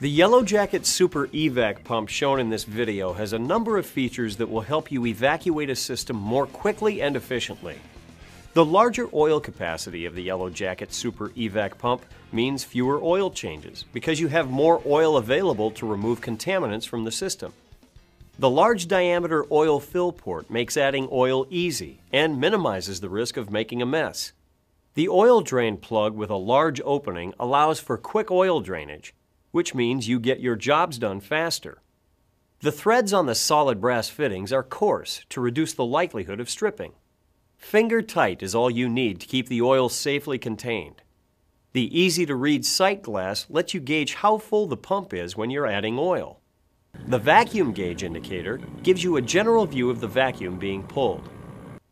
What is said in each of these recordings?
The Yellow Jacket Super Evac pump shown in this video has a number of features that will help you evacuate a system more quickly and efficiently. The larger oil capacity of the Yellow Jacket Super Evac pump means fewer oil changes because you have more oil available to remove contaminants from the system. The large diameter oil fill port makes adding oil easy and minimizes the risk of making a mess. The oil drain plug with a large opening allows for quick oil drainage which means you get your jobs done faster. The threads on the solid brass fittings are coarse to reduce the likelihood of stripping. Finger tight is all you need to keep the oil safely contained. The easy to read sight glass lets you gauge how full the pump is when you're adding oil. The vacuum gauge indicator gives you a general view of the vacuum being pulled.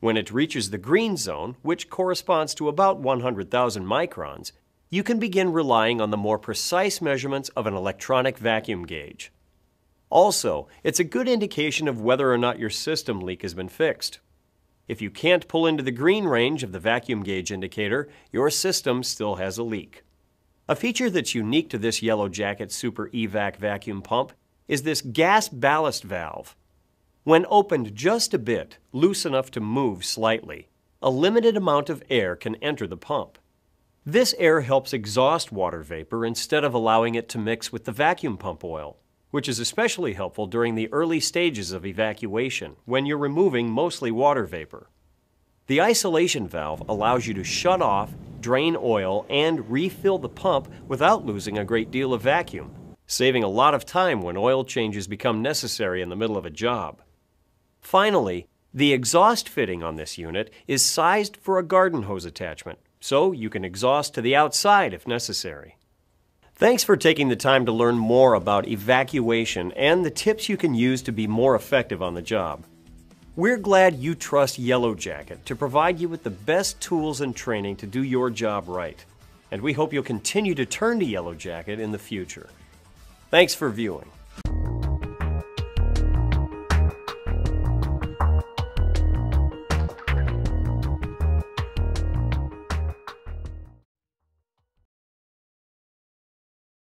When it reaches the green zone, which corresponds to about 100,000 microns, you can begin relying on the more precise measurements of an electronic vacuum gauge. Also, it's a good indication of whether or not your system leak has been fixed. If you can't pull into the green range of the vacuum gauge indicator, your system still has a leak. A feature that's unique to this Yellow Jacket Super EVAC vacuum pump is this gas ballast valve. When opened just a bit, loose enough to move slightly, a limited amount of air can enter the pump. This air helps exhaust water vapor instead of allowing it to mix with the vacuum pump oil, which is especially helpful during the early stages of evacuation when you're removing mostly water vapor. The isolation valve allows you to shut off, drain oil, and refill the pump without losing a great deal of vacuum, saving a lot of time when oil changes become necessary in the middle of a job. Finally, the exhaust fitting on this unit is sized for a garden hose attachment, so you can exhaust to the outside if necessary. Thanks for taking the time to learn more about evacuation and the tips you can use to be more effective on the job. We're glad you trust Yellow Jacket to provide you with the best tools and training to do your job right. And we hope you'll continue to turn to Yellow Jacket in the future. Thanks for viewing.